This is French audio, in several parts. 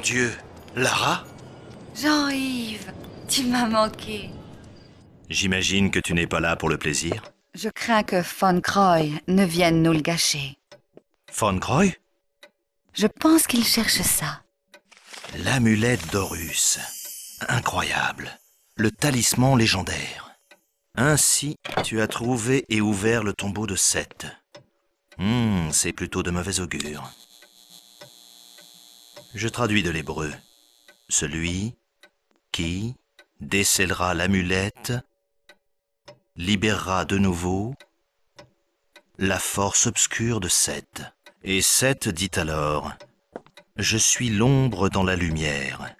mon Dieu Lara? Jean-Yves, tu m'as manqué. J'imagine que tu n'es pas là pour le plaisir. Je crains que Von Croy ne vienne nous le gâcher. Von Croy Je pense qu'il cherche ça. L'amulette d'Horus. Incroyable. Le talisman légendaire. Ainsi, tu as trouvé et ouvert le tombeau de Seth. Hmm, c'est plutôt de mauvais augure. Je traduis de l'hébreu. Celui qui décèlera l'amulette libérera de nouveau la force obscure de Seth. Et Seth dit alors Je suis l'ombre dans la lumière.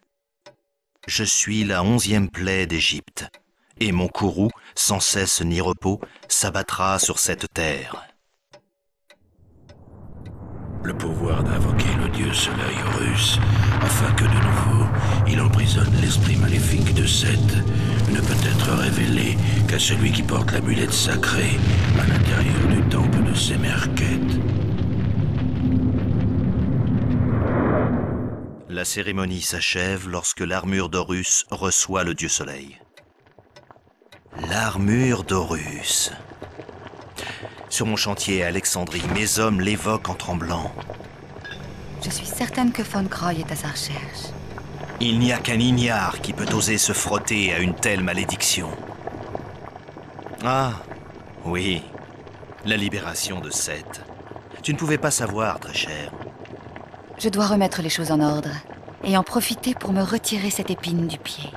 Je suis la onzième plaie d'Égypte, et mon courroux, sans cesse ni repos, s'abattra sur cette terre. Le pouvoir d'invoquer le dieu soleil russe, afin que de nouveau il emprisonne l'esprit maléfique de Seth, ne peut être révélé qu'à celui qui porte l'amulette sacrée à l'intérieur du temple de Semerket. La cérémonie s'achève lorsque l'armure d'Horus reçoit le dieu soleil. L'armure d'Horus. Sur mon chantier à Alexandrie, mes hommes l'évoquent en tremblant. Je suis certaine que Von Croy est à sa recherche. Il n'y a qu'un ignare qui peut oser se frotter à une telle malédiction. Ah, oui, la libération de Seth. Tu ne pouvais pas savoir, très cher. Je dois remettre les choses en ordre et en profiter pour me retirer cette épine du pied.